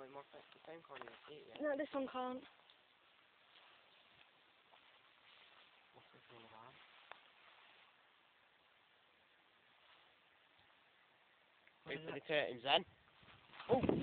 Well, it must be the same kind of seat, yeah. No, this one can't. What's this all about? Wait for the curtains then. Oh!